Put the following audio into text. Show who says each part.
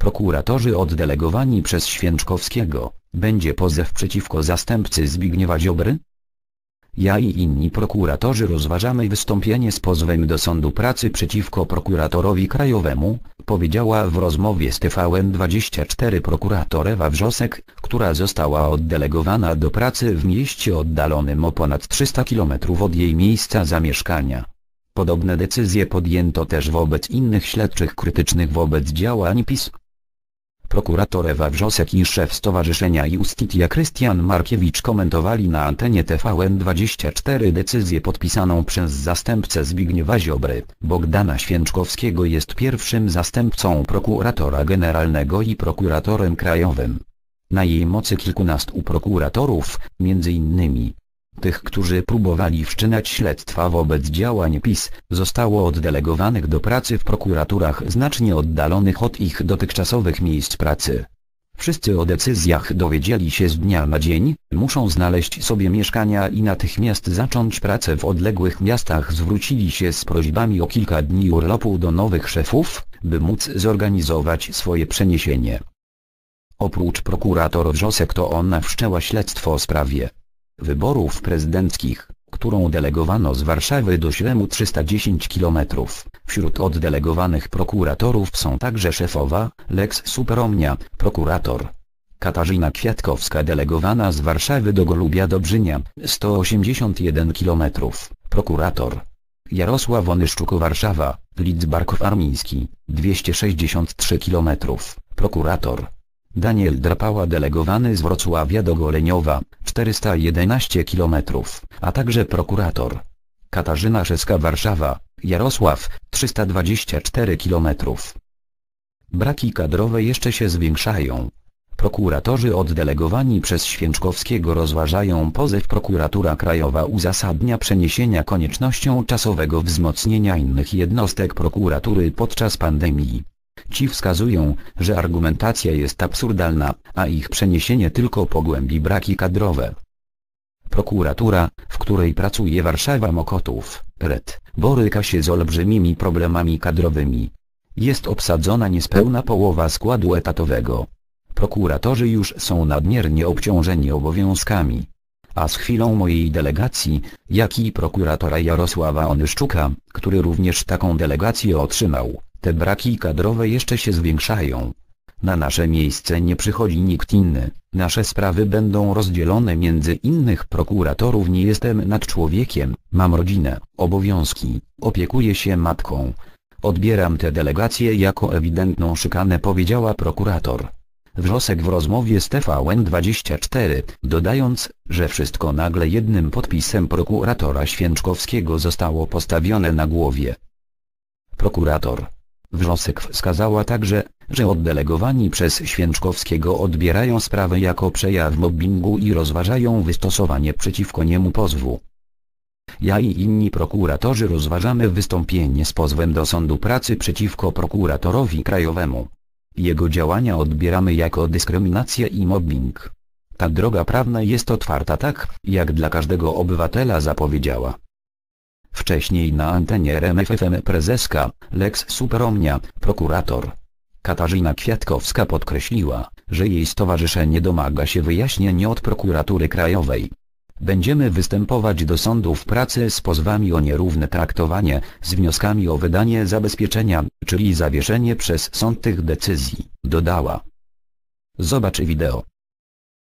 Speaker 1: Prokuratorzy oddelegowani przez Święczkowskiego, będzie pozew przeciwko zastępcy Zbigniewa Ziobry? Ja i inni prokuratorzy rozważamy wystąpienie z pozwem do sądu pracy przeciwko prokuratorowi krajowemu, powiedziała w rozmowie z TVN24 prokurator Ewa Wrzosek, która została oddelegowana do pracy w mieście oddalonym o ponad 300 km od jej miejsca zamieszkania. Podobne decyzje podjęto też wobec innych śledczych krytycznych wobec działań PiS. Prokurator Ewa Wrzosek i szef Stowarzyszenia Justitia Krystian Markiewicz komentowali na antenie TVN24 decyzję podpisaną przez zastępcę Zbigniewa Ziobry. Bogdana Święczkowskiego jest pierwszym zastępcą prokuratora generalnego i prokuratorem krajowym. Na jej mocy kilkunastu prokuratorów, m.in tych, którzy próbowali wszczynać śledztwa wobec działań PiS, zostało oddelegowanych do pracy w prokuraturach znacznie oddalonych od ich dotychczasowych miejsc pracy. Wszyscy o decyzjach dowiedzieli się z dnia na dzień, muszą znaleźć sobie mieszkania i natychmiast zacząć pracę w odległych miastach zwrócili się z prośbami o kilka dni urlopu do nowych szefów, by móc zorganizować swoje przeniesienie. Oprócz prokurator Wrzosek to ona wszczęła śledztwo o sprawie wyborów prezydenckich, którą delegowano z Warszawy do Śremu 310 km. Wśród oddelegowanych prokuratorów są także szefowa, Lex Superomnia, prokurator. Katarzyna Kwiatkowska delegowana z Warszawy do Golubia Dobrzynia, 181 km, prokurator. Jarosław Onyszczuk Warszawa, Lidzbark Armiński, 263 km, prokurator. Daniel Drapała delegowany z Wrocławia do Goleniowa, 411 km, a także prokurator. Katarzyna Szeska Warszawa, Jarosław, 324 km. Braki kadrowe jeszcze się zwiększają. Prokuratorzy oddelegowani przez Święczkowskiego rozważają pozew prokuratura krajowa uzasadnia przeniesienia koniecznością czasowego wzmocnienia innych jednostek prokuratury podczas pandemii. Ci wskazują, że argumentacja jest absurdalna, a ich przeniesienie tylko pogłębi braki kadrowe. Prokuratura, w której pracuje Warszawa Mokotów, RED, boryka się z olbrzymimi problemami kadrowymi. Jest obsadzona niespełna połowa składu etatowego. Prokuratorzy już są nadmiernie obciążeni obowiązkami. A z chwilą mojej delegacji, jak i prokuratora Jarosława Onyszczuka, który również taką delegację otrzymał, te braki kadrowe jeszcze się zwiększają. Na nasze miejsce nie przychodzi nikt inny, nasze sprawy będą rozdzielone między innych prokuratorów nie jestem nad człowiekiem, mam rodzinę, obowiązki, opiekuję się matką. Odbieram te delegacje jako ewidentną szykanę powiedziała prokurator. Wrzosek w rozmowie z TVN24, dodając, że wszystko nagle jednym podpisem prokuratora Święczkowskiego zostało postawione na głowie. Prokurator Wrzosek wskazała także, że oddelegowani przez Święczkowskiego odbierają sprawę jako przejaw mobbingu i rozważają wystosowanie przeciwko niemu pozwu. Ja i inni prokuratorzy rozważamy wystąpienie z pozwem do sądu pracy przeciwko prokuratorowi krajowemu. Jego działania odbieramy jako dyskryminację i mobbing. Ta droga prawna jest otwarta tak, jak dla każdego obywatela zapowiedziała. Wcześniej na antenie RMFFM prezeska, Lex Superomnia, prokurator. Katarzyna Kwiatkowska podkreśliła, że jej stowarzyszenie domaga się wyjaśnień od prokuratury krajowej. Będziemy występować do sądów pracy z pozwami o nierówne traktowanie, z wnioskami o wydanie zabezpieczenia, czyli zawieszenie przez sąd tych decyzji, dodała. Zobacz wideo.